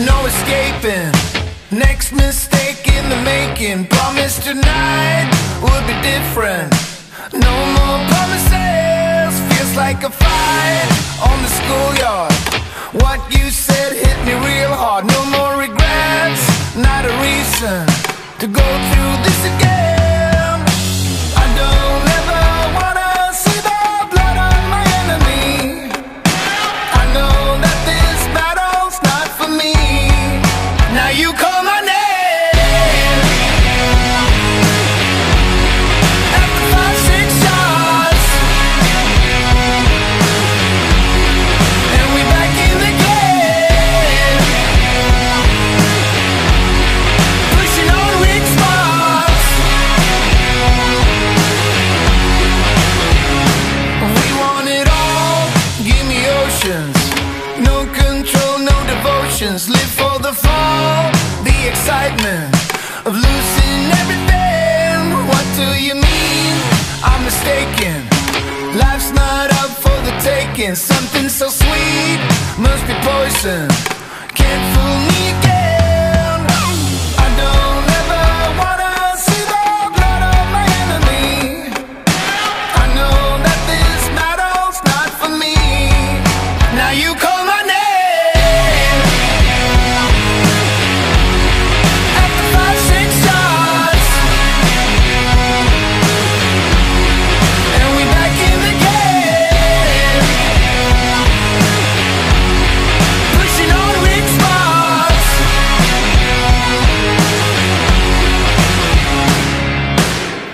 no escaping. Next mistake in the making. Promise tonight would be different. No more promises. Feels like a fight on the schoolyard. What you said hit me real hard. No more regrets. Not a reason to go through this again. Control, no devotions. Live for the fall. The excitement of losing everything. What do you mean? I'm mistaken. Life's not up for the taking. Something so sweet must be poison.